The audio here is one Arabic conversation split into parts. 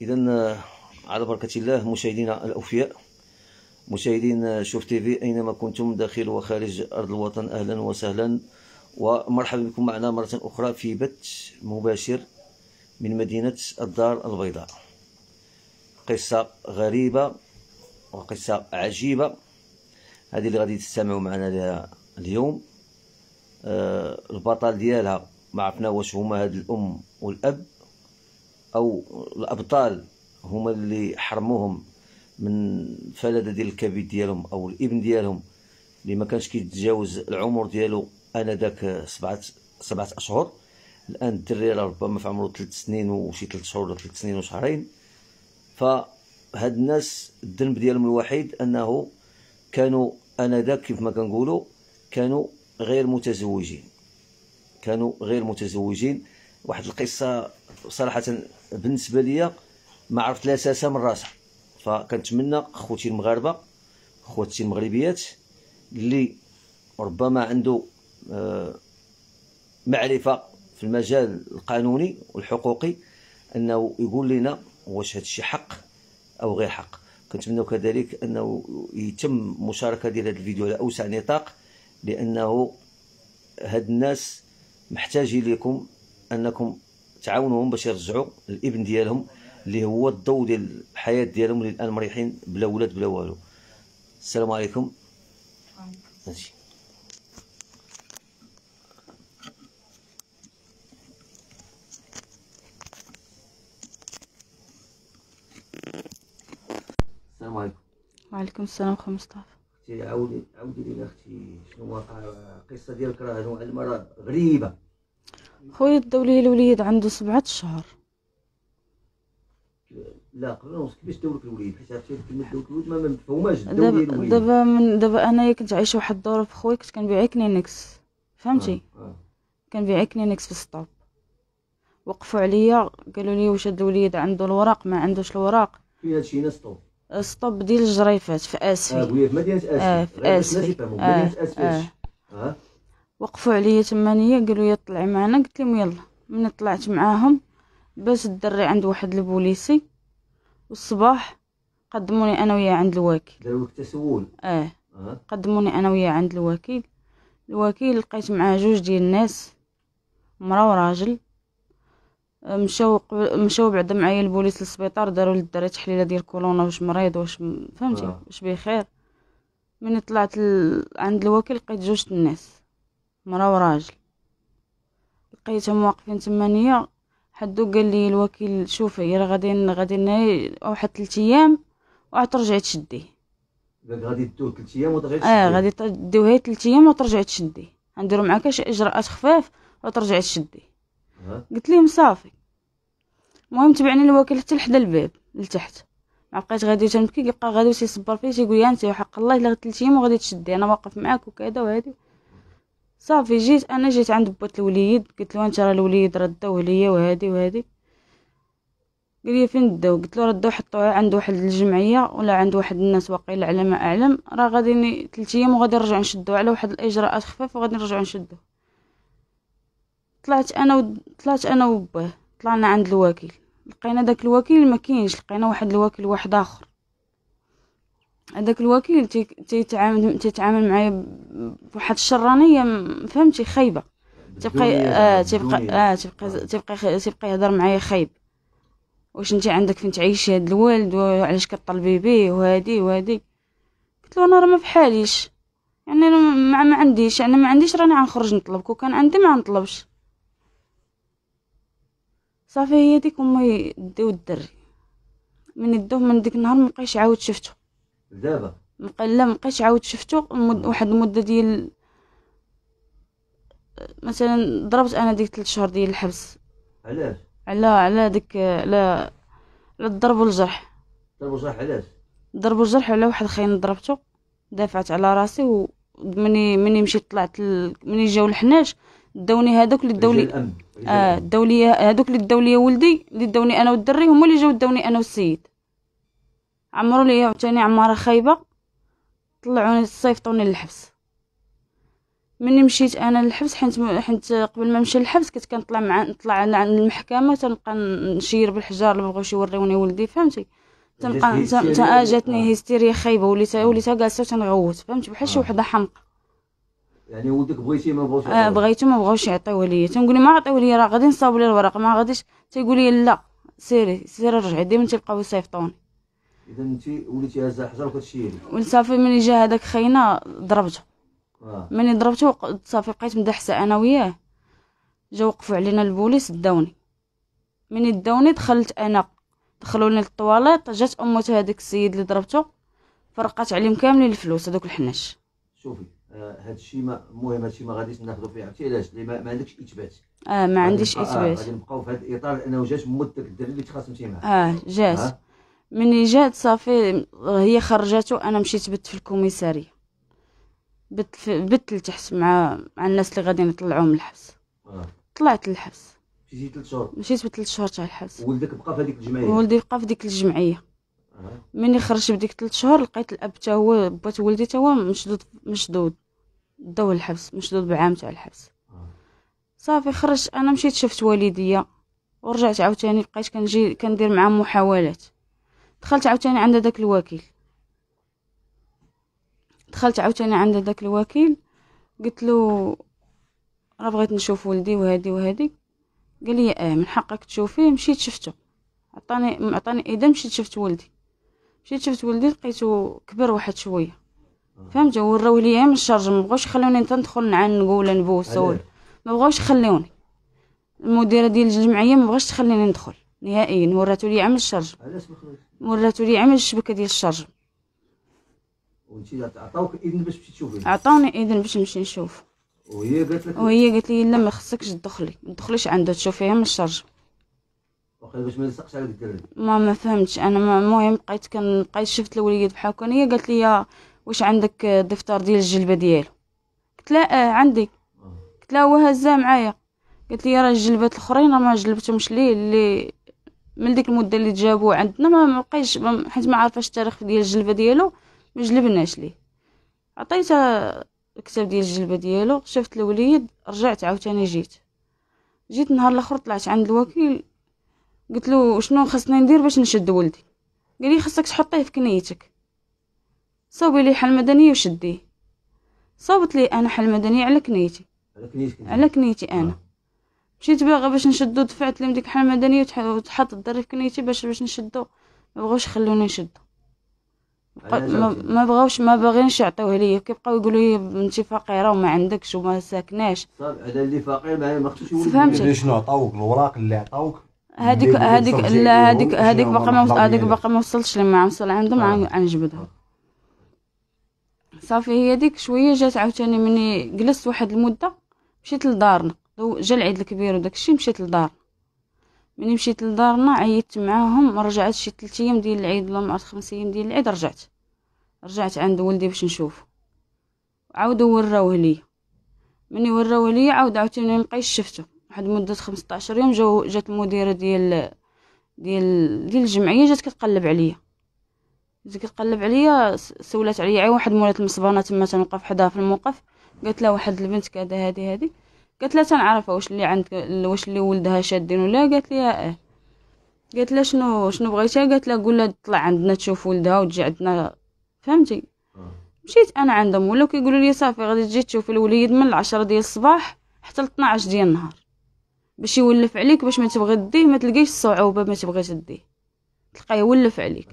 إذا على بركة الله مشاهدينا الأوفياء مشاهدين شوف تيفي أينما كنتم داخل وخارج أرض الوطن أهلا وسهلا. ومرحبا بكم معنا مرة أخرى في بث مباشر من مدينة الدار البيضاء. قصة غريبة وقصة عجيبة. هذه اللي غادي تستمعوا معنا لها اليوم. آه البطل ديالها ما عرفنا واش هما هاد الأم والأب. أو الأبطال هما اللي حرموهم من فلذة ديال الكبد ديالهم أو الإبن ديالهم اللي ما كانش كيتجاوز العمر ديالو آنذاك سبعة سبعة أشهر. الآن الدري ربما في عمره ثلاث سنين وشي ثلاث شهور ولا ثلاث سنين وشهرين. فهاد الناس الذنب ديالهم الوحيد أنه كانوا آنذاك كيف ما كنقولوا كانوا غير متزوجين. كانوا غير متزوجين. واحد القصة صراحة بالنسبة لي ما عرفت لا اساسها من راسها. فكنتمنى خوتي المغاربة خواتي المغربيات اللي ربما عنده آه، معرفة في المجال القانوني والحقوقي أنه يقول لنا واش هذا الشيء حق أو غير حق. كنتمنى كذلك أنه يتم مشاركة ديال هذا الفيديو على أوسع نطاق لأنه هاد الناس محتاجين لكم أنكم تعاونوهم باش يرجعوا الإبن ديالهم اللي هو الضوء ديال الحياة ديالهم اللي الآن مريحين بلا ولاد بلا والو. السلام عليكم. ماشي. السلام عليكم. وعليكم السلام أخو مصطفى. عاودي عاودي لي أختي شنو واقع القصة ديالك راه واحد المره غريبة. خويا داو لي الوليد عنده سبعة شهور لا قبل نوصل كيفاش داولك الوليد حيت عرفتي كلمه داولك الوليد ما مفهوماش داو لي دابا الوليد. دابا من دابا انايا كنت عايشة واحد الدور في خويا كنت كنبيع كلينكس فهمتي؟ آه، آه. كنبيع كلينكس في ال stop وقفوا عليا قالوا لي واش هاد الوليد عنده الوراق ما عندوش الوراق فين هادشي انا stop ال stop ديال الجريفات في آه آسفي. قولي في مدينه آسفي. آه، في آه، آسفي. آه. وقفوا عليا تمانية قالوا لي طلعي معنا. قلت لهم يلا. من طلعت معاهم باش الدري عند واحد البوليسي. والصباح قدموني أنا وياه عند الوكيل. داروا لك تسول. آه أه؟ قدموني أنا وياه عند الوكيل. الوكيل لقيت معاه جوج ديال الناس. مرا وراجل. مشاو مشاو بعدا معايا البوليس للسبيطار داروا للدري تحليلة ديال كورونا واش مريض واش فهمتي؟ آه. واش بخير. من طلعت ل... عند الوكيل لقيت جوج الناس. مرا وراجل. لقيتهم واقفين تمانية حدو قال لي الوكيل شوفي راه غادي غادي واحد ثلاث أيام وعاد ترجعي تشديه. قالك غادي دوز ثلاث أيام وتغير آه غادي تديوها ثلاث أيام وترجعي تشدي غنديرو معاك شي إجراءات خفاف وترجعي تشدي آه قلت لهم صافي المهم تبعني الوكيل حتى لحدا الباب لتحت. ما بقيت غادي تنبكي كيبقى غادي تيصبر فيا تيقول لي انت وحق الله إلا ثلاث أيام وغادي تشدي أنا واقف معاك وكذا وهادي. صافي جيت أنا جيت عند بوات الوليد. قلت له انت راه الوليد؟ راه داوه ليا وهادي وهادي. قال لي فين داو قلت له راه داو حطوها عند واحد الجمعية ولا عند واحد الناس واقيلا على ما أعلم. راه غادي ن- ثلاث أيام وغادي نرجعو نشدو على واحد الإجراءات خفاف وغادي نرجعو نشدو طلعت أنا و... طلعت أنا وباه طلعنا عند الوكيل. لقينا داك الوكيل ما كاينش. لقينا واحد الوكيل واحد آخر. هذاك الوكيل تي- تيتعامل تيتعامل معايا بواحد الشرانية فهمتي خايبة. تبقى آه تبقى آه تبقى تبقى تبقى يهضر معايا خايب. واش انت عندك فين تعيشي هاد الوالد وعلاش كطلبي بيه؟ وهادي وهادي. قلت له أنا راه ما بحاليش. يعني أنا ما, ما عنديش. أنا ما عنديش راني غنخرج نطلبك. وكان عندي ما نطلبش صافي هي ديك هما داو الدري من داوه من ديك النهار مبقيتش عاود شفتو. دابا. لا مبقيتش عاود شفتو مد... واحد المدة ديال مثلا ضربت أنا ديك 3 شهور ديال الحبس. علاش؟ على على ديك على على الضرب والجرح. ضربوا صح علاش؟ ضرب والجرح على واحد خاين ضربته دافعت على راسي و مني مني مشيت طلعت ل... مني جاو الحناش داوني هذوك اللي داو رجال لي الأمن رجال آه لي هذوك اللي داو لي ولدي اللي داوني أنا والدري هما اللي جاو داوني أنا والسيد. عمروا لي عاوتاني عمارة خايبة طلعوني صيفطوني للحبس. مني مشيت أنا للحبس حيت حيت قبل ما نمشي للحبس كنت كنطلع مع نطلع عند المحكمة تنبقى نشير بالحجار اللي بغاوش يوريوني ولدي فهمتي؟ تنبقى تا- جاتني هيستيريا خايبة وليت وليت جالسة تنغوت فهمتي؟ بحال شي آه. وحدة حمقى. يعني ولدك بغيتي ما بغاوش آه. بغيتو ما بغاوش يعطيوه ليا. تنقول ما عطيوه ليا راه غادي نصاوب لي الورق ما غاديش تيقول لي لا سيري سيري رجعي ديما تيبقاو يصيفطوني. إذا أنت وليتي هازه حجر وكتشيري وصافي ملي جا هذاك خينا ضربته. آه. ملي ضربته صافي بقيت مدحسة أنا وياه. جا وقفوا علينا البوليس داوني مني داوني دخلت أنا. دخلوني للطواليط جات امه هذاك السيد اللي ضربته. فرقات عليهم كاملين الفلوس هذوك الحناش. شوفي آه هذا الشيء ما المهم هذا الشيء ما غاديش ناخذوا فيه عرفتي علاش؟ ما, ما عندكش إثبات. آه ما عنديش آه، إثبات. غادي نبقاو في هذا الإطار انه جات مدك الدري اللي تخاصمتي معاه. آه جات. آه. مني جات صافي هي خرجته أنا مشيت بت في الكوميساريه بت في بت لتحت مع مع الناس اللي غاديين يطلعوهم من الحبس. آه. طلعت للحبس. مشيتي ثلاث شهور مشيت بثلاث شهور تاع الحبس. ولدك بقى في هذيك الجمعية؟ ولدي بقى في ديك الجمعية. آه. مني خرجت بديك ثلاث شهور لقيت الأب تا هو بات ولدي تا هو مشدود مشدود. داو الحبس مشدود بعام تاع الحبس. آه. صافي خرجت أنا مشيت شفت والديا. ورجعت عاوتاني بقيت كنجي كندير معاه محاولات. دخلت عاوتاني عند داك الوكيل. دخلت عاوتاني عند داك الوكيل قلت له راه بغيت نشوف ولدي وهادي وهادي. قال لي آه من حقك تشوفيه. مشيت شفته عطاني عطاني إذا مشيت شفت ولدي. مشيت شفت ولدي لقيته كبر واحد شوية. فهمت؟ وراو ليا من الشرج ما بغاوش يخلوني انت ندخل نعنق ولا نبوس ولا؟ ما بغاوش يخليوني. المديرة ديال الجمعية ما بغاش تخليني ندخل. نهائيا وراتو لي ما خرجتي وراتو لي عامل الشبكة ديال الشرج وانت عطاوك إذن باش تمشي تشوفي عطاوني إذن باش نمشي نشوف. وهي قالت لك وهي قالت لي لا ما خصكش تدخلي. ما تدخليش عنده تشوفيها من الشرج واخا باش ما نلصقش على الدراري ما ما فهمتش. أنا المهم بقيت كان بقيت شفت الوليد بحال هكا. هي قالت لي واش عندك دفتر ديال الجلبة ديالو؟ قلت لا آه عندي. آه. قلت لها هو هزاه معايا. قالت لي راه الجلبات الأخرين راه ما جلبتهمش ليه اللي من ديك المدة اللي جابوه عندنا ما بقيش حيت ما عارفاش التاريخ ديال الجلبة ديالو ما جلبناش ليه. عطيتها الكتاب ديال الجلبة ديالو شفت الوليد رجعت عاوتاني جيت. جيت نهار الأخر طلعت عند الوكيل قلت له شنو خصني ندير باش نشد ولدي؟ قال لي خصك تحطيه في كنيتك. صوبي لي حل مدنيه وشديه. صوبت لي أنا حل مدنيه على كنيتي. على كنيتك. انت. على كنيتي أنا. آه. مشيت باغا باش نشدو دفعت لهم ديك الحاله المدنية وتح- وتحط الدري في كنيتي باش باش نشدو. ما بغاوش يخلوني نشدو. ما, بغاوش ما باغينش يعطيوه ليا. كيبقاو يقولوا لي بنتي فقيرة وما عندكش وما ساكناش. صافي على اللي فقير ما ما خصوش فهمتي. شنو عطاوك الوراق اللي عطاوك هذيك هذيك لا هذيك هذيك باقا ما هذيك؟ باقا ما وصلتش لي ما وصل عندهم آه. عن نجبدها صافي هي ديك شوية جات عاوتاني مني جلست واحد المدة مشيت لدارنا. دو- جا العيد الكبير وداك الشيء مشيت لدارنا مني مشيت لدارنا عيطت معاهم رجعت شي 3 أيام ديال العيد ولا عرفت خمس أيام ديال العيد رجعت. رجعت عند ولدي باش نشوفه عاودوا وراوه ليا. مني وراوه ليا عاود عاوتاني مبقيتش شفته واحد مدة 15 يوم جاو جات المديرة ديال ديال ديال الجمعية جات كتقلب عليا. جات كتقلب عليا سولات عليا. عي واحد مولات المصبانه تما تنوقف حداها في الموقف. قالت لها واحد البنت كذا هادي هادي قالت لها تنعرفها واش اللي عندك واش اللي ولدها شادين ولا؟ قالت لي آه. قالت لها شنو شنو بغيتي؟ قالت لها قول لها تطلع عندنا تشوف ولدها وتجي عندنا. فهمتي؟ آه. مشيت أنا عندهم ولاو كيقولوا لي صافي غادي تجي تشوفي الوليد من العشرة ديال الصباح حتى ل 12 ديال النهار. باش يولف عليك باش ما تبغي ديه ما تلقايش الصعوبه ما تبغي تديه. تلقاه يولف عليك.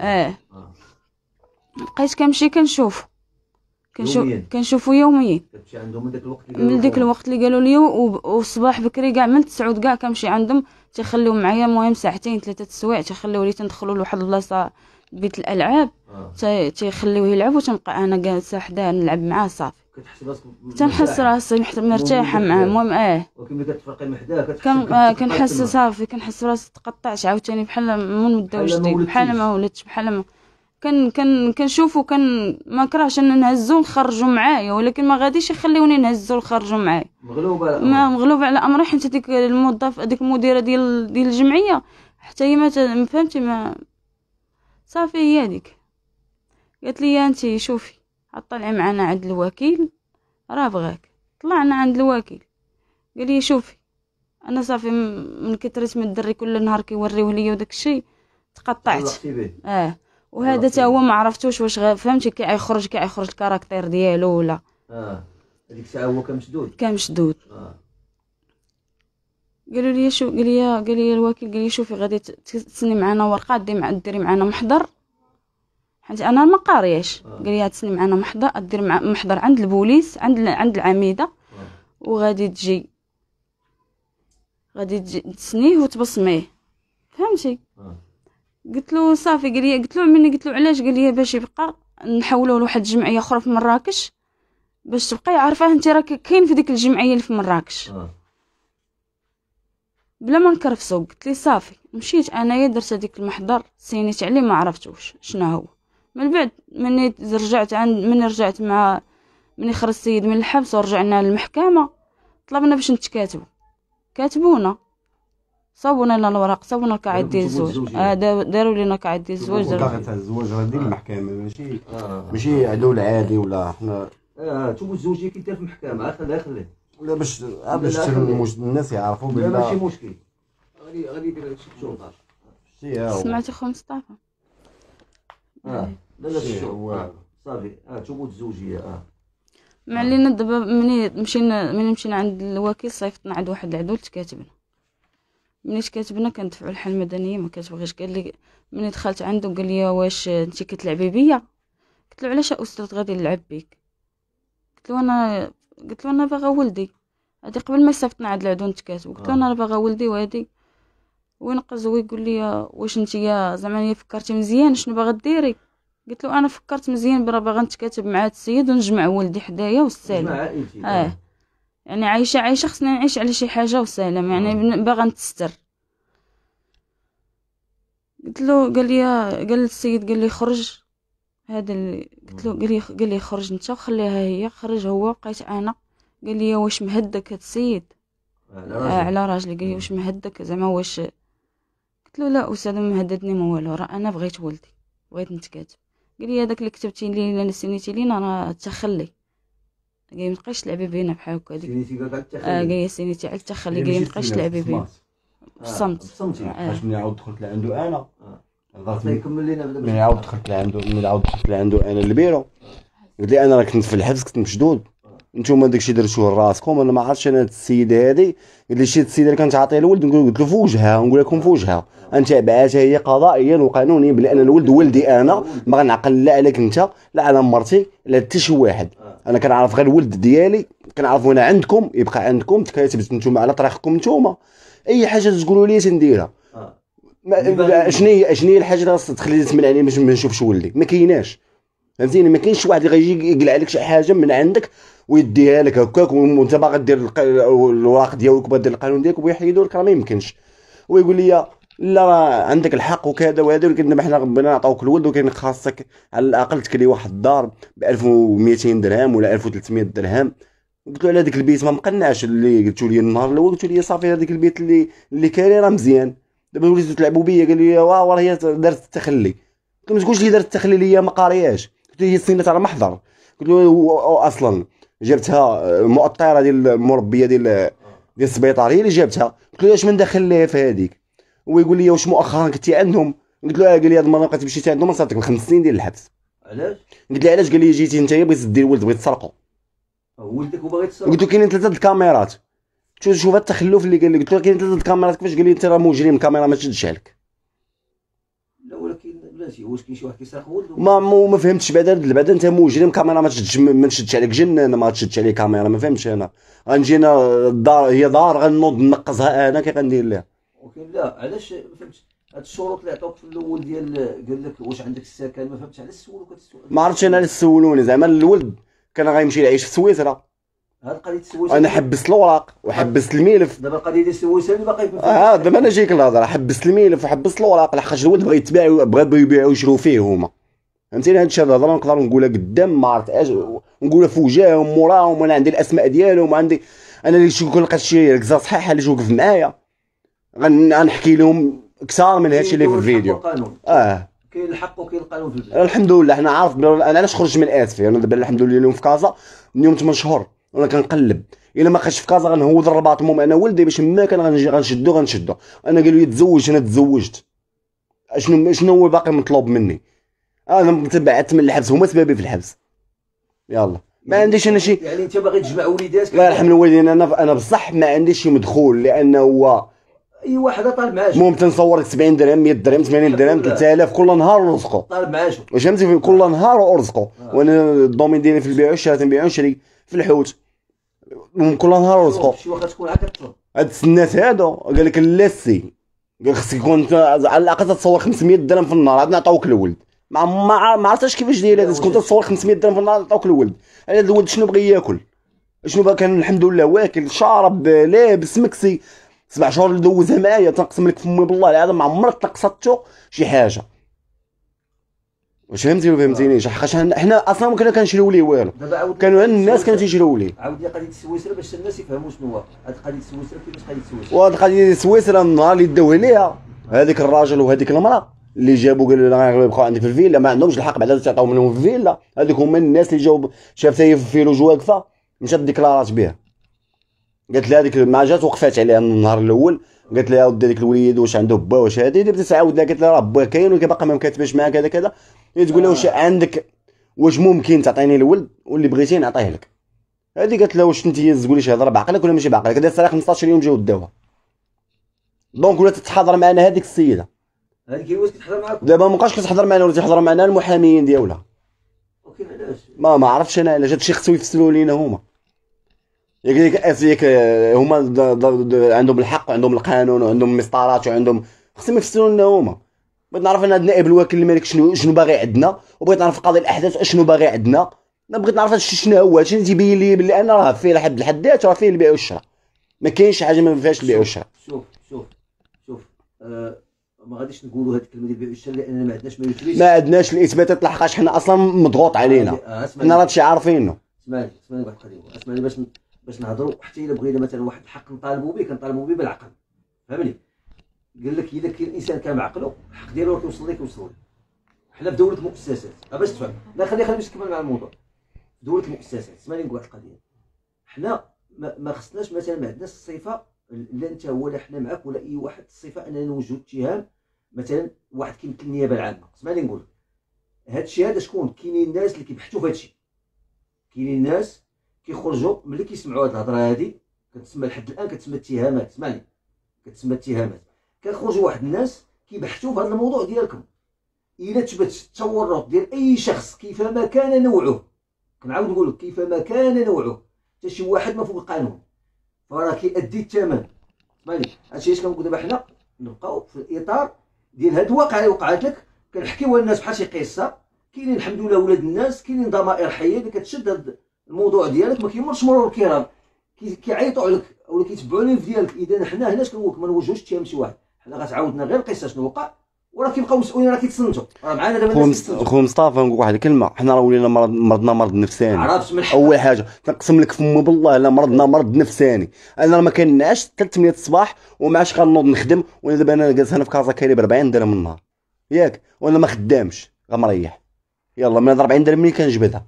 آه. آه. بقيت كنمشي كنشوف كنشوف؟ كنشوفو يوميا كتمشي عندهم من داك الوقت اللي من ديك لكم. الوقت اللي قالوا لي والصباح بكري كاع من تسعود كاع كنمشي عندهم تيخليو معايا المهم ساعتين ثلاثة السوايع تيخليو لي تندخلوا لواحد البلاصة بيت الألعاب آه. تي- تيخليوه يلعب وتنبقى أنا جالسه حداه نلعب معاه صافي كتحس براسك تنحس. راسي مرتاحة. معاه المهم آه ولكن ملي كتفرقي من حداه كتحس آه كنحس. صافي كنحس راسي تقطعت عاوتاني بحال من مده بحال ما جديد ولدتيش. بحال ما ولدتش بحال ما كان كان كنشوفو كان ما كرهش إن نهزو نخرجوا معايا ولكن ما غاديش يخليوني نهزو نخرجوا معايا. مغلوبة على ما أمرك. مغلوب على أمري حيت ديك الموظف ديك المديرة ديال ديال الجمعية حتى هي ما فهمتي ما صافي هي هذيك قالت لي انت شوفي طلعي معنا عند الوكيل راه بغاك. طلعنا عند الوكيل. قال لي شوفي أنا صافي من كثرة ما الدري كل نهار كيوريوه ليا وداك الشيء تقطعت. آه. وهذا تا هو ما عرفتوش واش فهمتي كي يخرج كي يخرج ال caractère ديالو ولا. آه. هذيك الساعة هو كان مشدود. كان مشدود. آه. قالوا لي شو قال لي قال لي الوكيل قال لي شوفي غادي تسني معنا ورقة ديري مع ديري معنا محضر. حيت أنا ما قارياش قال لي تسني معنا محضر دير مع محضر عند البوليس عند عند العميدة. آه. وغادي تجي. غادي تجي تسنيه وتبصميه. فهمتي؟ آه. قلت له صافي قال لي قلت له مني قلت له علاش؟ قال لي باش يبقى. نحولوه لواحد الجمعيه أخرى في مراكش باش تبقاي عارفاه أنت راك كاين في ديك الجمعية اللي في مراكش. آه. بلا ما نكرفسو قلت لي صافي. مشيت أنايا درت هذيك المحضر سينيت عليه ما عرفتوش شنو هو. من بعد مني رجعت عند من رجعت مع مني خرج السيد من الحبس ورجعنا للمحكمة طلبنا باش نتكاتبوا كاتبونا. صوبونا لنا الوراق صوبونا القاعد ديال الزوجية. آه دا- داروا لنا قاعد ديال الزواج الزواج داروا- تاع الزواج راه ديال المحكمة. ماشي آه. ماشي عدو العادي ولا حنا آه تشوفوا الزوجيه كيدير في المحكمة. عاد خليه خليه. لا باش آه باش الناس يعرفوا لا ماشي مشكل. غادي غادي يدير شي هو. سمعتي خو مصطفى. آه لا لا. آه. صافي. آه الزوجية. آه. مع لينا دابا مني مشينا مني مشينا عند الوكيل صيفطنا عند واحد العدول تكاتبنا. مني تكاتبنا كندفعوا الحال المدنيه ما كتبغيش. قال لي مني دخلت عنده قال لي واش انت كتلعبي بيا؟ قلت له علاش أستاذ غادي نلعب بيك؟ قلت له أنا قلت له أنا باغا ولدي. هادي قبل ما يصيفطنا عند العدول نتكاتبوا قلت له آه. أنا باغا ولدي وهادي. وينقز هو يقول لي واش انت يا زعما فكرتي مزيان شنو باغا ديري؟ قلت له أنا فكرت مزيان برا باغا نتكاتب مع هاد السيد ونجمع ولدي حدايا عائلتي آه. يعني عايشه عايشة خصنا نعيش على شي حاجة وسلام يعني آه. باغا نتستر. قلت له قال لي قال السيد قال لي خرج. هذا اللي قلت له قال لي قال لي خرج انت وخليها هي. خرج هو بقيت أنا. قال لي واش مهدك هاد السيد؟ على آه راجلي قال لي واش مهدك؟ زعما واش؟ قلت له لا أستاذ ما مهددني ما والو. راه أنا بغيت ولدي. بغيت نتكاتب. قال لي هذاك اللي كتبتي لي سنيتي لينا راه تخلي. قال لي متبقايش تلعبي بينا بحال هكا هذيك سينيتي آه تخلي قال لي سنيتي على التخلي هي قال لي ماشي متبقايش تسينا تلعبي بينا. بصمتي آه. باش ملي عاود دخلت لعندو أنا يكمل لينا ملي عاود دخلت لعندو ملي عاود دخلت لعندو أنا البيرو قلت لي أنا راه كنت في الحبس كنت مشدود نتوما داكشي درتوه لراسكم أنا ما عرفتش أنا هاد السيده هادي قال لي شي السيده اللي كانت عاطيه الولد نقول قلت له في وجهها نقول لكم في وجهها انت بعاتها هي قضائيا وقانونيا بلي أنا الولد ولدي أنا ما غنعقل لا عليك انت لا على مرتي لا حتى شي واحد أنا كنعرف غير الولد ديالي كنعرف وأنا عندكم يبقى عندكم تكاتبت نتوما على طريقكم نتوما. أي حاجة تقولوا لي تنديرها آه. شنو هي شنو هي الحاجة اللي تخليني تمنعني باش ما نشوفش ولدي؟ ما كايناش. فهمتيني؟ ما كاينش واحد اللي غيجي يقلع عليك شي حاجة من عندك ويديها لك هكاك وانت باغي دير الوراق ديالك وباغي دير القانون ديالك ويحيدوا لك راه ما يمكنش. ويقول لي لا عندك الحق وكذا وهذا ولكن دابا حنا بغينا نعطيوك الولد ولكن خاصك على الأقل تكلي واحد الدار ب 1200 درهم ولا 1300 درهم. قلت له على هذاك البيت ما مقنعش اللي قلت لي النهار الأول قلت له صافي هذاك البيت اللي اللي كاري راه مزيان. دابا وليتو تلعبوا بيا قال لي واه راه هي دارت التخلي. قلت له ما تقولش لي دارت التخلي اللي ما قارياش قلت له هي صينت على محضر قلت له أصلا جبتها المؤطره ديال المربية ديال ديال السبيطار هي اللي جابتها. قلت له اش من دخل ليها في هذيك؟ هو يقول لي واش مؤخرا كنتي عندهم؟ قلت له آه. قال لي هاد المرة بقيت مشيتي عندهم صافي خمس سنين ديال الحبس. علاش؟ قلت له علاش؟ قال لي جيتي انت بغيت دير الولد بغيت تسرقو. ولدك وباغي تسرق قلت له كاينين ثلاثة الكاميرات. شوف شوف التخلف اللي قال لي. قلت له كاين ثلاثة الكاميرات كيفاش؟ قال لي انت راه مجرم الكاميرا ما تشدش عليك لا ولكن بلاتي واش كاين شي واحد كيسرق ولده ما ما, ما فهمتش بعدا بعدا انت مجرم كاميرا ما تشدش ما تشدش عليك. جنان ما تشدش عليك كاميرا ما فهمتش أنا. غنجي أنا الدار هي دار غنوض نقصها أنا كي غندير لها. ولكن لا؟ علاش ما فهمتش؟ هاد الشروط اللي عطاوك في الأول ديال قال لك واش عندك السكن ما فهمتش. علاش سولوك هاد السؤال ما عرفتش أنا علاش سولوني. زعما الولد كان غيمشي يعيش في سويسرا. هاد قضيه السويسه أنا حبست الاوراق وحبست الملف. دابا القضية ديال السويسه اللي باقي آه دابا أنا جايك الهضرة. حبست الملف وحبست الاوراق لحقاش الولد بغى يتباع بغا يبيعوا ويشرو فيه هما. فهمتيني؟ هاد الشيء الهضره نقدر نقولها قدام ما عرفت اش نقولها في وجههم موراهم وأنا عندي الأسماء ديالهم وعندي أنا اللي شي كون لقيت شي ركزه صحيحة اللي توقف معايا. غنحكي لهم أكثر من هادشي اللي في الفيديو. آه كاين الحق وكاين القانون في البلاد الحمد لله حنا عارف أنا علاش خرجت من الاسفي أنا دابا الحمد لله اليوم في كازا اليوم 8 شهور وأنا كنقلب. إلا ما بقاش في كازا غنهود الرباط المهم أنا ولدي باش ما كان غنجي غنشدو غنشدو. أنا قالوا لي تزوج أنا تزوجت. شنو شنو هو باقي مطلوب مني؟ أنا تبعت من الحبس هما سبابي في الحبس. يلا. ما عنديش أنا شي يعني أنت باغي تجمع وليداتك؟ الله يرحم الوالدين. أنا أنا بصح ما عنديش شي مدخول لأنه هو أي واحد طالب معاش. المهم تنصور لك 70 درهم 100 درهم 80 درهم الحمد لله. 3000 كل نهار ورزقو طالب معاش. واش فهمتي كل نهار ورزقو وأنا ال domaine ديالي في البيع والشراء تنبيع ونشري في الحوت. المهم كل نهار ورزقو شي واخا تكون عا كتطلب هاد السنات هادو قال لك لا سي. قال خصك يكون على الأقل تصور 500 درهم في النهار عاد نعطيوك الولد. ما ما ما عرفتش كيفاش داير هذا كنت تصور 500 درهم في النهار نعطيوك الولد. هذا الولد شنو بغى ياكل؟ شنو بقى كان الحمد لله واكل شارب لابس مكسي. سبع شهور اللي دوزها معايا تنقسم لك فمي بالله العظيم ما عمرك تقصدتو شي حاجة. واش فهمتي ولا فهمتينيش؟ حقاش حنا- أصلا ما كنا كنشريو ليه والو. كانوا الناس كانوا تيشريو ليه. عاود قضيه السويسرا باش الناس يفهموا شنو هو. هاد قضيه السويسرا كيفاش قضيه السويسرا وهاد القضية سويسرا النهار اللي داو عليها هذيك الراجل وهذيك المرأة اللي جابوا قالوا غير يبقاو عندي في الفيلا ما عندهمش الحق بعدا تعطيو منهم في الفيلا. هذوك هما الناس اللي جاوا شافت هي في feu rouge واقفه مشات ديكلارات بها. قالت لها هذيك ما جات وقفات عليها النهار الأول. قالت لها ودي هذيك الوليد واش عنده با واش هادي بدات تعاود لها قالت لها راه با كاين ولكن ما مكاتباش معاه كذا كذا. هي تقول لها واش عندك واش ممكن تعطيني الولد؟ واللي بغيتي نعطيه لك. هذه قالت لها واش انت تقولي شي هضره بعقلك ولا ماشي بعقلك؟ دارت عليها 15 يوم جاو داوها. دونك ولات تتحاضر معنا هذيك السيدة. هذيك هي واش كتحضر معاكم دابا ما بقاش كتحضر معنا ولا تحضر معنا المحاميين ديالها. ما ما عرفتش أنا علاش هادشي خصو يفسروا لينا هما. ياك ياك هما عندهم الحق وعندهم القانون وعندهم مسطرات وعندهم خصهم يفسروا لنا هما بغيت نعرف أنا نائب الوكيل الملك شنو شنو باغي عندنا وبغيت نعرف قاضي الاحداث شنو باغي عندنا أنا بغيت نعرف هادشي شنو هو هادشي اللي تيبين لي بلي أنا راه فيه لحد الحدات راه فيه البيع والشراء ما كاينش شي حاجة ما فيهاش البيع والشراء شوف شوف شوف آه ما غاديش نقولوا هاد الكلمة ديال البيع والشراء لأن ما عندناش ما يثبت ما عندناش الاثباتات لحقاش حنا أصلا مضغوط علينا آه،. حنا راه هادشي عارفينه اسمعني اسمعني واحد القضية اسمعني باش باش نهضروا حتى إلا بغينا مثلا واحد الحق نطالبوا به كنطالبوا به بالعقل. فهمني؟ قال لك إذا كاين انسان كان بعقله الحق ديالو كيوصل لك يوصل لك. حنا في دولة مؤسسات أه باش تفهم. لا خلي خلي باش نكمل مع الموضوع. دولة المؤسسات اسمعني نقول واحد القضية. حنا ما, خصناش مثلا ما عندناش الصفة لا أنت ولا حنا معك ولا أي واحد الصفة أننا نوجهوا اتهام مثلا واحد كيمثل النيابة العامة. اسمعني نقول. هذا الشيء هذا شكون؟ كاينين الناس اللي كيبحثوا في هذا كاينين الناس كيخرجوا ملي كيسمعوا هذه الهضرة هذه كتسمى لحد الآن كتسمى اتهامات. اسمعني. كتسمى اتهامات. كيخرجوا واحد الناس كيبحثوا في هذا الموضوع ديالكم. إلا تثبت التورط ديال أي شخص كيفما كان نوعه. كنعاود نقول لك كيفما كان نوعه. حتى شي واحد ما فوق القانون. فراه كيأدي الثمن اسمعني. هادشي علاش كنقول دابا حنا نبقاو في الإطار ديال هاد الواقعة اللي وقعت لك. كنحكيوها للناس بحال شي قصة. كاينين الحمد لله ولاد الناس كاينين ضمائر حية اللي كتشد هاد الموضوع ديالك ما كيمرش مرور الكرام كي- كيعيطوا عليك ولا كيتبعوا في ديالك إذا حنا هناش كنقول لك ما نوجهوش اتهام شي واحد. حنا غتعاودنا غير القصة شنو وقع وراه كيبقاو مسؤولين راه كيتصنتوا راه معانا دابا خو خو مصطفى نقول واحد الكلمة. حنا راه ولينا مرض مرضنا مرض نفساني. عرفت من أول حاجة تنقسم لك فمي بالله الا مرضنا مرض نفساني. أنا راه ما كنعش حتى 8 الصباح وما عادش غنوض نخدم وأنا دابا أنا جالس هنا في كازا كايري ب 40 درهم النهار. ياك؟ وأنا ما خدامش. غمريح. يلا من هاد 40 درهم منين كنجبدها.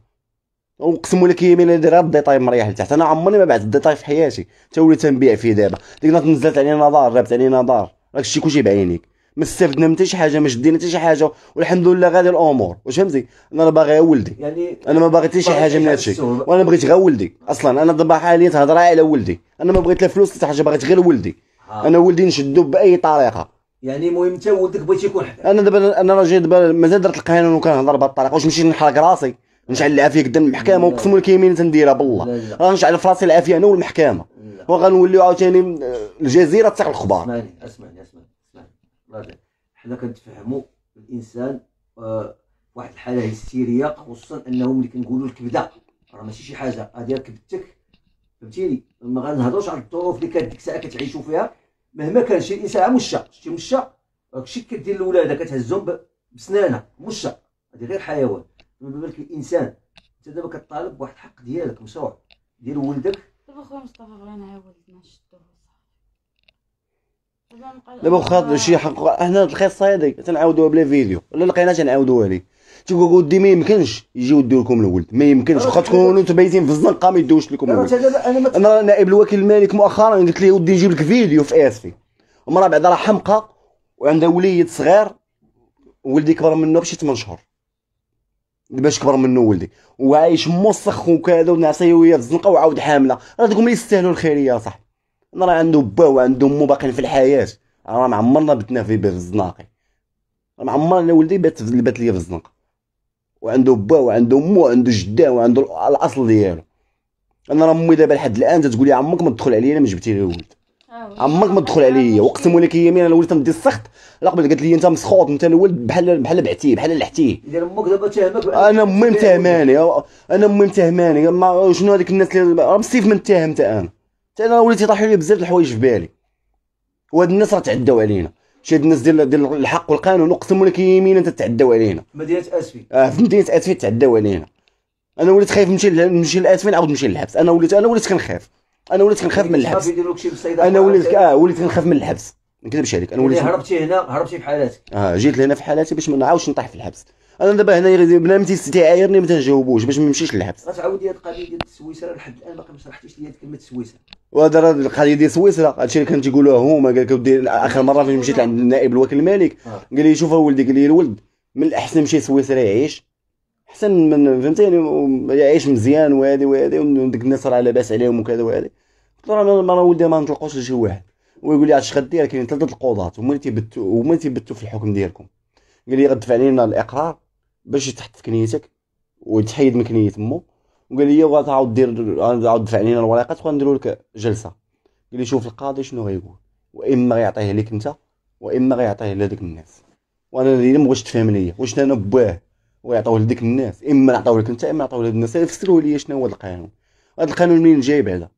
اقسم لك يمين أنا داير ال détail مريح لتحت. أنا عمرني ما بعت ال détail في حياتي. حتى وليت تنبيع فيه دابا. ديك النهار نزلت علينا دار رابت علينا دار راك الشيء كلشي بعينيك. ما استفدنا من حتى شي حاجة ما شدينا حتى شي حاجة. والحمد لله غادي الأمور. واش فهمتي؟ أنا راه باغي ولدي. يعني أنا ما باغي حتى شي حاجة من هادشي. وأنا بغيت غير ولدي. أصلا أنا دابا حاليا تهضر على ولدي. أنا ما بغيت لا فلوس لا حاجة بغيت غير ولدي. آه. أنا ولدي نشدو بأي طريقة. يعني المهم انت ولدك بغيتي يكون حداك. أنا دابا أنا راه جاي دابا مازال درت القانون وكنهضر بهاد الطريقة. واش نمشي نحرق راسي؟ نشعل العافية قدام المحكمة لا. وقسم لك يمين تنديرها بالله راه نشعل في راسي العافية أنا والمحكمه وغنوليو عاوتاني آه، الجزيرة تاع الخبار. اسمعني اسمعني اسمعني اسمعني. حنا كنتفهموا الإنسان آه واحد الحالة هستيرية خصوصا أنه ملي كنقولوا الكبدة راه ماشي شي حاجة. هذه كبدتك فهمتيني؟ ما غنهضروش على الظروف اللي كانت ديك الساعة كتعيشوا فيها. مهما كان شي إنسان مشى. شتي مشى داكشي كدير لولادك كتهزهم بسنانها مشى. هذه غير حيوان. ما بالك الإنسان أنت دابا كطالب بواحد الحق ديالك مشروع ديال ولدك. دابا خويا مصطفى بغينا عا ولدنا نشدوه دابا واخا شي حق حنا هاد القصة هادي تنعاودوها بلا فيديو. ولا لقينا تنعاودوها ليه تيقول ودي ما يمكنش يجيو يديو لكم الولد ما يمكنش. واخا تكونوا تبيتين في الزنقه ما يدوش لكم الولد. أنا نائب الوكيل الملك مؤخرا قلت ليه ودي نجيب لك فيديو في اسفي المراه بعدا راه حمقى وعندها وليد صغير ولدي كبر منه بشي 8 شهور. باش كبر منه ولدي. وعايش موسخ وكذا ونعسيه وهي في الزنقة وعاود حاملة. راه دوك اللي يستاهلوا الخيريه أنا راه عنده با وعنده مو باقيين في الحياة. راه ما عمرنا بتنا في بيت الزناقي راه ما عمرنا ولدي بات بات ليا في الزنقه وعنده با وعنده مو وعنده جدة وعنده الأصل ديالو. أنا راه امي دابا لحد الآن تتقول لي عمرك ما تدخل عليا أنا ما جبتي لي ولد. عمرك ما تدخل عليا. اقسم لك يمين أنا وليت ندي السخط لا قبل قالت لي أنت مسخوط أنت الولد بحال بحال بعتيه بحال لحتيه اذا أمك دابا تهمك أنا امي متهماني أنا امي متهماني ما شنو هذيك الناس اللي راه مستيف من التهم حتى أنا. حتى أنا وليت يطيحوا لي بزاف د الحوايج في بالي. وهاد الناس راه تعداو علينا. شي هاد الناس ديال ديال الحق والقانون اقسم لك يمين أنت تعداو علينا. مدينة آسفي. آه في مدينة اسفين تعداو علينا. أنا وليت خايف نمشي نمشي لاسفين نعاود نمشي للحبس. أنا وليت أنا وليت كنخاف. أنا وليت كنخاف من الحبس. أنا وليت آه وليت كنخاف من الحبس. ما نكذبش عليك. أنا وليت وليت هربتي هنا هربتي في حالاتك. آه جيت لهنا في حالاتي باش ما نعاودش نطيح في الحبس. أنا دابا هنا تيستي يعايرني ما تنجاوبوش باش ما نمشيش للحبس. غتعاودي هاد القضية ديال السويسرا لحد الآن باقي ما شرحتيش لي هاد كلمة السويسرا وهذا راه القضية ديال سويسرا هادشي اللي كانوا تيقولوه هما قال لك آخر مرة فين مشيت عند نائب الوكيل الملك آه. قال لي شوف ولدي قال لي الولد من الأحسن يمشي سويسرا يعيش. أحسن من فهمتيني؟ يعيش مزيان وهادي وهادي وديك الناس راه لاباس عليهم وكذا وهادي قلت راه ما ولدي ما نطلقوش لشي واحد. ويقول لي اش غدير كاين ثلاثة القضاة هما اللي تيبتوا هما اللي تيبتوا في الحكم ديالكم. قال لي غدفع لنا الإقرار باش تحط في كنيتك وتحيد من كنية مو وقال لي وغتعاود دير غتعاود دفع لنا الورقات وغنديروا لك جلسة. قال لي شوف القاضي شنو غيقول وإما غيعطيه لك أنت وإما غيعطيه لهذوك الناس. وأنا اللي ما بغيتش تفهم ليا واش أنا باه ويعطوه لديك الناس. إما نعطوه لك أنت إما نعطوه لهاد الناس. فسروا لي شنو هو القانون. هذا القانون منين جاي بعدا؟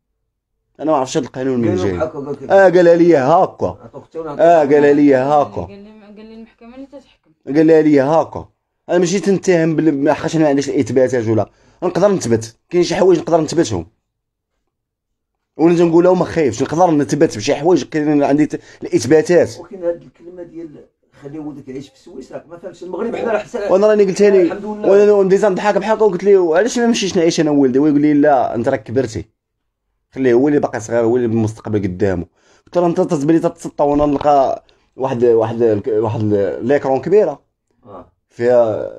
أنا ما عرفتش هذا القانون منين جاي. قال آه قالها لي هاكا. آه قالها لي هاكا. قال لي قال لي المحكمة اللي تتحكم. قالها لي هاكا. أنا ماشي تنتهم بال- ما حقاش أنا ما عنديش الاثباتات ولا نقدر نثبت. كاين شي حوايج نقدر نثبتهم. وأنا تنقولها وما خايفش. نقدر نثبت بشي حوايج. كاين عندي الإثباتات. ولكن هاد الكلمة ديال خلي ولدك يعيش في سويسرا ما فهمتش المغرب حنا راه حسن وأنا راني قلتها لي الحمد لله. وأنا بديت نضحك هكا وقلت له علاش ما نمشيش نعيش أنا وولدي؟ ويقول لي لا أنت راك كبرتي. خليه هو اللي باقي صغير هو اللي بالمستقبل قدامه. قلت له أنت تزبلي تتسطى وأنا نلقى واحد واحد واحد ليكرون كبيرة آه. فيها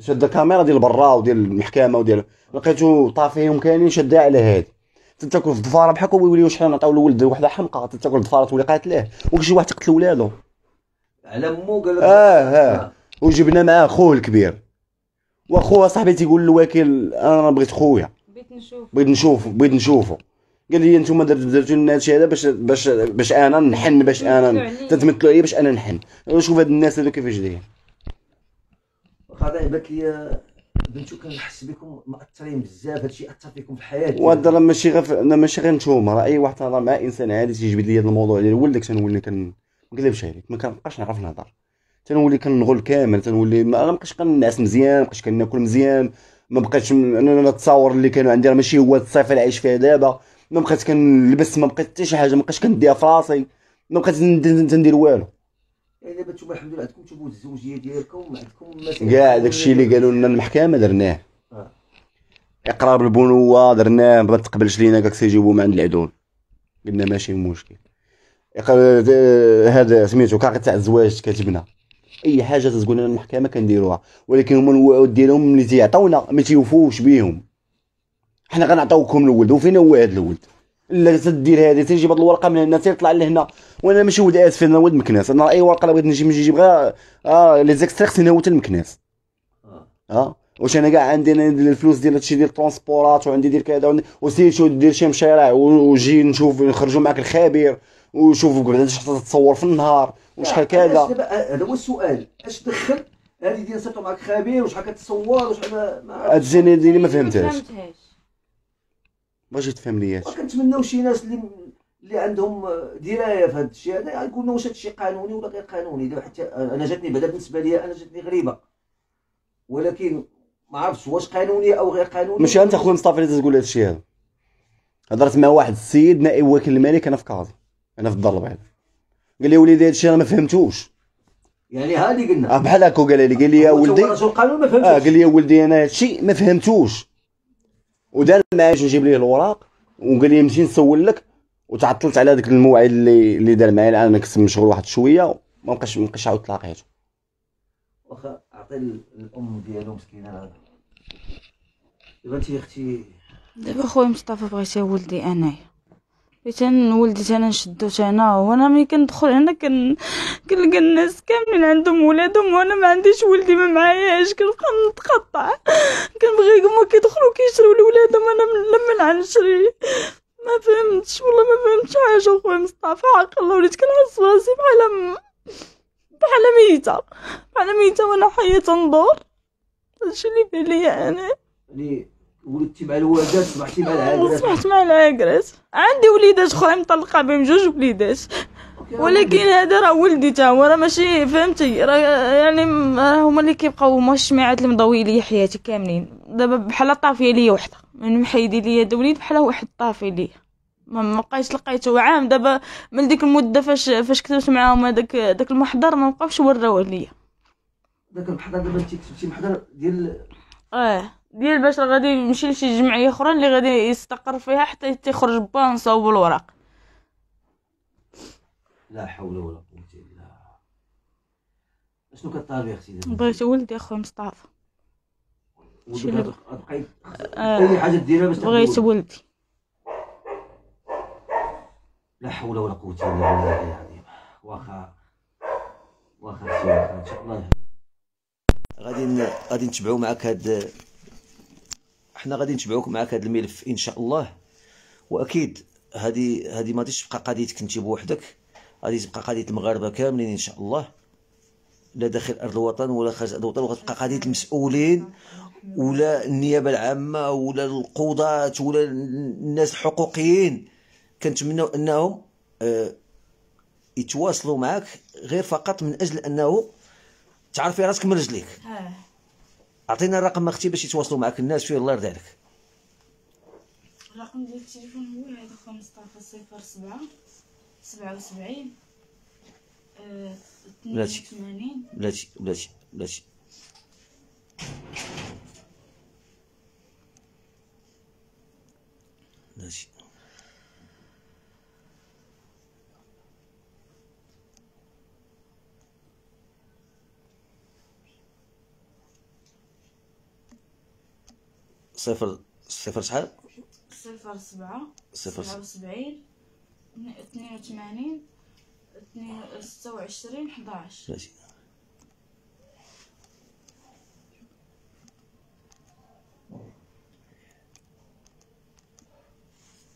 شاد الكاميرا ديال برا وديال المحكمة وديال لقيتو طافيهم كاملين شادها على هادي. تاكل في الضفاره بحال ويوليو شحال نعطيو الولد وحده حمقى. تاكل الضفاره تولي قاتلاه وشي واحد تقتل ولادو. على مو قال لك آه آه. وجبنا معاه خوه الكبير. وأخوه صاحبي تيقول للوكيل أنا بغيت خويا. بغيت نشوف بغيت نشوف بغيت نشوفه. قال لي أنتم درتوا لنا هادشي هذا باش باش باش أنا نحن باش أنا. تتمثلوا عليا باش أنا نحن. شوف هاد الناس هادو كيفاش دايرين. هذا بات لي بنتو كنحس بكم مأثرين بزاف هادشي أثر فيكم في الحياة وهذا راه ماشي غير أنا ماشي غير نتوما راه أي واحد راه مع إنسان عادي تيجبد لي هذا الموضوع ديال ولدك تنولي كن ما نكذبش عليك ما كنبقاش نعرف نهضر. تنولي كنغل كامل تنولي ما مابقاش كنعس مزيان ما بقيتش كناكل مزيان ما بقيتش أنا التصاور اللي كانوا عندي راه ماشي هو الصيف اللي عايش فيها دابا ما بقيت كنلبس ما بقيت حتى شي حاجة ما بقيتش كنديها في راسي ما بقيت ند- تندير والو. يعني دابا نتوما الحمد لله عندكم تبوا الزوجيه ديالكم عندكم كاع داكشي اللي قالوا لنا المحكمة درناه. آه. إقرار بالبنوه درناه ما تقبلش لينا قالك تيجيبوا من عند العدول. قلنا ماشي مشكل. هذا سميتو كارت تاع الزواج كاتبنا. أي حاجة تقول لنا المحكمة كنديروها. ولكن هما الوعود ديالهم اللي تيعطيونا ما تيوفوش بيهم. حنا غنعطيوكم الولد وفين هو هذا الولد. لا تدير هذه تيجيب هاد الورقة من هنا تيطلع لهنا. وأنا ماشي ولد آسف أنا ولد مكناس. أنا أي ورقة بغيت نجيب نجيب غير آه لي زيكسترا خصني نهوت المكناس. آه. آه؟ واش أنا كاع عندي أنا الفلوس ديال هادشي ديال الترونسبورات وعندي دير كذا وعندي- وسير شو دير شي مشاريع وجي نشوف نخرجوا معاك الخبير. وشوف بعدا اش تتصور في النهار وشحال كذا دابا هذا هو السؤال. أش دخل؟ هذه ديال نصيفطوا معك خبير وشحال كتصور وشحال ما- ما هاد الزينه ديالي ما فهمتهاش. فهمتهاش. بغيتي تفهم لي هادشي وكنتمناو شي ناس اللي اللي عندهم دراية في هذا الشيء. هذا يقول لنا واش هذا الشيء قانوني ولا غير قانوني. دابا حتى أنا جاتني بعدا بالنسبة لي أنا جاتني غريبة. ولكن ما عرفتش واش قانوني أو غير قانوني. ماشي أنت أخويا مصطفى اللي تقول هادشي هذا. هضرت مع واحد السيد نائب وكيل الملك أنا في كازا أنا في الدار البيضاء قال لي وليدي هذا الشيء أنا ما فهمتوش. يعني ها اللي قلنا. آه بحال هكا قال لي قال لي يا ولدي رسول القانون ما آه قال لي يا ولدي أنا هذا الشيء ما فهمتوش. ودار معايا باش نجيب ليه الوراق وقال لي نمشي نسول لك وتعطلت على هذاك الموعد اللي اللي دار معايا. أنا كنت مشغول واحد شوية ما بقاش ما بقاش عاود تلاقيته واخا عطي ال- الأم ديالو مسكينة دابا انت يا أختي دابا خويا مصطفى بغيت ولدي أنايا. بغيت أن ولدي أنا نشدو أنا وأنا ملي كندخل هنا كن كنلقى الناس كاملين عندهم ولادهم وأنا ما عنديش ولدي ما معاياش كنبقى نتقطع. كنبغي هما كيدخلوا كيشريو لولادهم أنا لما نشري ما فهمتش والله ما فهمتش حاجة خويا مصطفى حق الله وليت كنحس براسي بحال بحال ميتة بحال ميتة وأنا حية تندور هادشي اللي بان ليا أنا. يعني ولدتي مع الوالدات صبحتي مع العائلات صبحت مع العاقرات عندي وليدات خويا مطلقة بهم جوج وليدات. ولكن هذا راه ولدي تا هو راه ماشي فهمتي. راه يعني راه هما اللي كيبقاو هما الشماعات اللي مضوي لي حياتي كاملين. دابا بحال طافيه ليا وحدة. من محيدي ليا هاد الوليد بحال واحد طافي ليا. ما بقيتش لقيته عام. دابا من ديك المدة فاش فاش كتبت معاهم هذاك داك المحضر ما بقاوش وراوه ليا. ذاك المحضر دابا انت كتبتي محضر ديال آه. ديال باش راه غادي يمشي لشي جمعية أخرى اللي غادي يستقر فيها حتى تيخرج با نصاوبوا الوراق لا حول ولا قوة إلا بالله. شنو كطالبي أختي بغيت ولدي اخويا مصطفى. آه. أي حاجة ديرها باش بغيت ولد. ولدي. لا حول ولا قوة إلا بالله العظيم واخا واخا إن شاء الله. غادي غادي نتبعوا معك هاد حنا غادي نتبعوك معك هاد الملف إن شاء الله. وأكيد هذه هذه ما غاديش تبقى قضيتك انت بوحدك. غادي تبقى قضية المغاربة كاملين إن شاء الله. لا داخل أرض الوطن ولا خارج أرض الوطن وغتبقى قضية المسؤولين ولا النيابة العامة ولا القضاة ولا الناس الحقوقيين. كنتمنوا أنهم آه، يتواصلوا معك غير فقط من أجل أنه تعرفي راسك من رجليك. أعطينا الرقم أختي باش يتواصلوا معك الناس فيه الله يرضي عليك الرقم ديال التليفون هو هذا خويا مصطفى صفر سبعة سبعة وسبعين بلاتي. وثمانين. بلاتي بلاتي بلاتي. بلاتي. صفر صفر شحال صفر سبعة. صفر سبعة وسبعين. اثنين وثمانين. اثنين ستة وعشرين. حداش بلاتي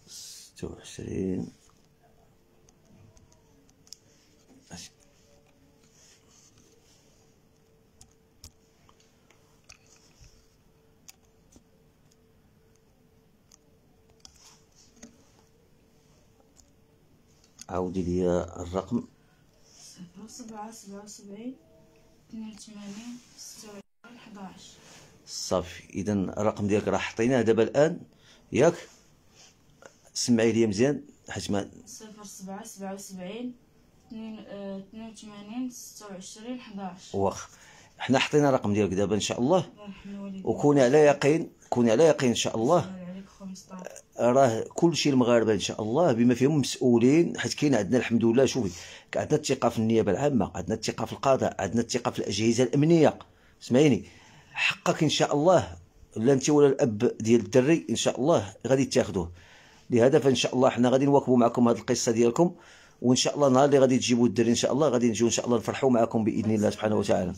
ستة وعشرين. عاودي لي الرقم. صفر سبعة سبعة وسبعين اثنين وثمانين ستة وعشرين حداش صافي اذا الرقم ديالك راه حطيناه دابا الآن. ياك سمعي لي مزيان حيت ما صفر سبعة سبعة وسبعين اثنين اثنين وثمانين ستة وعشرين حداش. واخ حنا حطينا الرقم ديالك دابا إن شاء الله. وكوني على يقين كوني على يقين إن شاء الله. راه كل شيء المغاربة إن شاء الله بما فيهم مسؤولين حيت كاين عندنا الحمد لله شوفي عندنا الثقة في النيابة العامة عندنا الثقة في القضاء عندنا الثقة في الأجهزة الأمنية سمعيني؟ حقك إن شاء الله لا أنت ولا الأب ديال الدري إن شاء الله غادي تاخذوه. لهذا فإن شاء الله حنا غادي نواكبوا معكم هذه القصة ديالكم وإن شاء الله نهار اللي غادي تجيبوا الدري إن شاء الله غادي نجيو إن شاء الله نفرحوا معكم بإذن الله سبحانه وتعالى.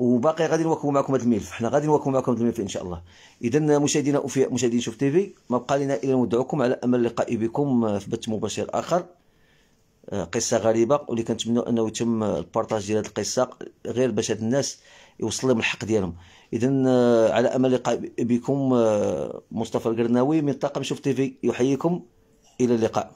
وباقي غادي نواكبوا معكم هذا الملف. حنا غادي نواكبوا معكم هذا الملف إن شاء الله. إذا مشاهدينا اوفياء مشاهدين شوف تيفي ما بقى لنا إلا نودعكم على أمل اللقاء بكم في بث مباشر آخر. آه، قصة غريبة واللي كنتمنوا أنه يتم ال partage ديال هذه القصة غير باش هاد الناس يوصل لهم الحق ديالهم. إذا على أمل اللقاء بكم آه، مصطفى القرناوي من طاقم شوف تيفي يحييكم. إلى اللقاء.